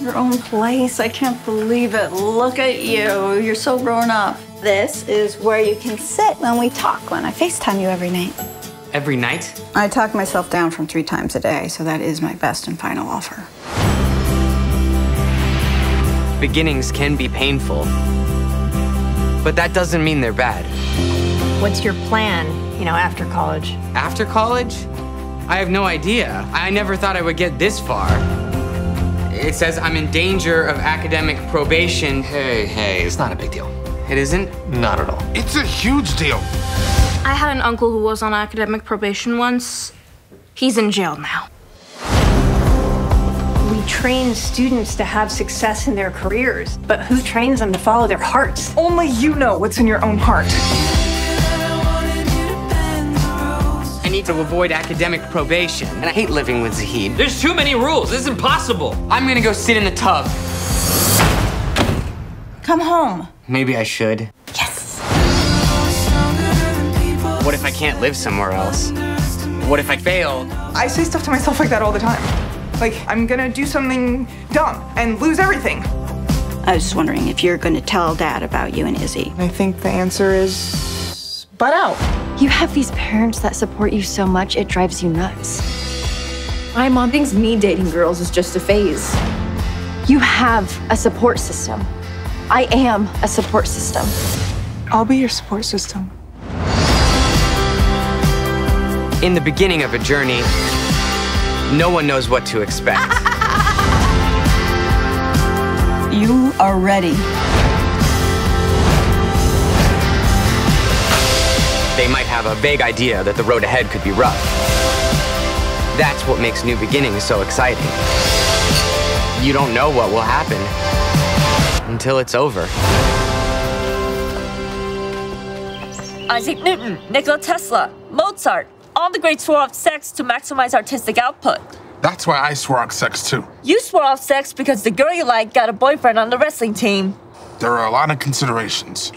Your own place. I can't believe it. Look at you. You're so grown up. This is where you can sit when we talk, when I FaceTime you every night. Every night? I talk myself down from three times a day, so that is my best and final offer. Beginnings can be painful, but that doesn't mean they're bad. What's your plan, you know, after college? After college? I have no idea. I never thought I would get this far. It says I'm in danger of academic probation. Hey, hey, it's not a big deal. It isn't? Not at all. It's a huge deal. I had an uncle who was on academic probation once. He's in jail now. We train students to have success in their careers, but who trains them to follow their hearts? Only you know what's in your own heart. Need to avoid academic probation, and I hate living with Zahid. There's too many rules. This is impossible. I'm gonna go sit in the tub. Come home. Maybe I should. Yes. What if I can't live somewhere else? What if I fail? I say stuff to myself like that all the time. Like, I'm gonna do something dumb and lose everything. I was wondering if you're going to tell Dad about you and Izzie. I think the answer is butt out. You have these parents that support you so much, it drives you nuts. My mom thinks me dating girls is just a phase. You have a support system. I am a support system. I'll be your support system. In the beginning of a journey, no one knows what to expect. You are ready. Might have a vague idea that the road ahead could be rough. That's what makes new beginnings so exciting. You don't know what will happen until it's over. Isaac Newton, Nikola Tesla, Mozart, all the greats swore off sex to maximize artistic output. That's why I swore off sex too. You swore off sex because the girl you like got a boyfriend on the wrestling team. There are a lot of considerations.